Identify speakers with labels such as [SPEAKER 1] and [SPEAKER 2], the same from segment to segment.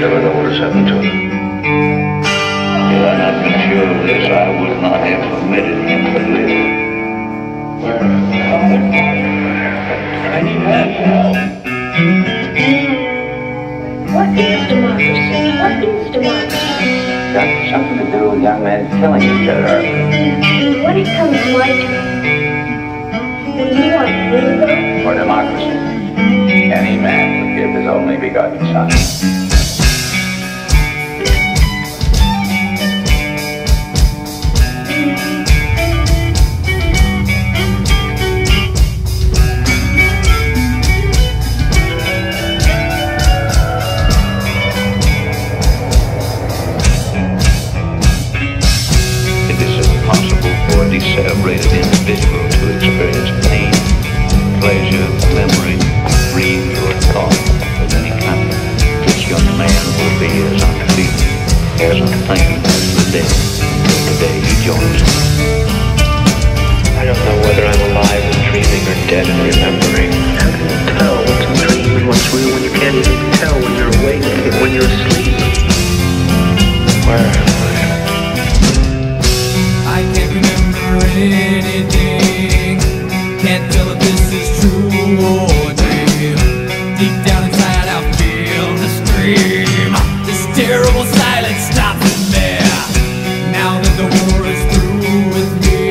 [SPEAKER 1] never know what has happened to him. Had I not been sure of this, I would not have permitted him to live. Where? I need help.
[SPEAKER 2] What is democracy? What is democracy?
[SPEAKER 1] That's something to do with young men killing each other.
[SPEAKER 2] And when it comes to my will you want freedom?
[SPEAKER 1] For democracy, any man would give his only begotten son.
[SPEAKER 3] Deep down inside I feel the scream This terrible silence stopping me. Now that the war is through with me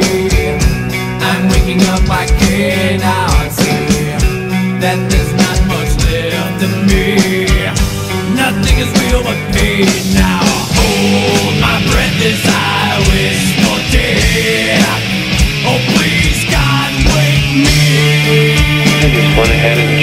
[SPEAKER 3] I'm waking up, I cannot see That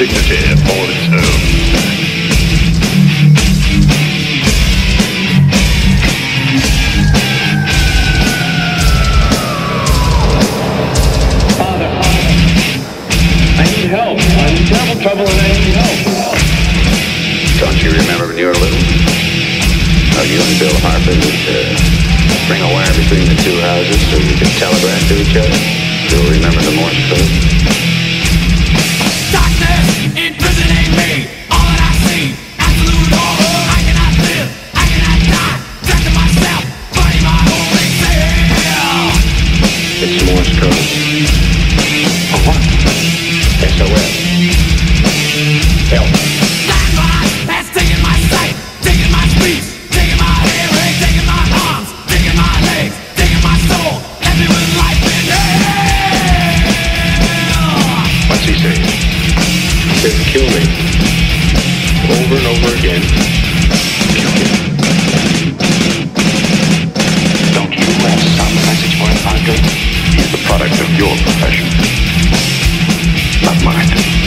[SPEAKER 3] its
[SPEAKER 1] own.
[SPEAKER 4] Father, I need help. I'm in terrible trouble and I need help.
[SPEAKER 1] Don't you remember when you were little? How you and Bill Harper would uh, bring a wire between the two houses so you could telegraph to each other? You'll remember the Morse code.
[SPEAKER 3] magic. Said, kill me.
[SPEAKER 5] Over and over again. Kill me.
[SPEAKER 1] Don't you have some message for him, Andre? He's the product of your profession. Not mine.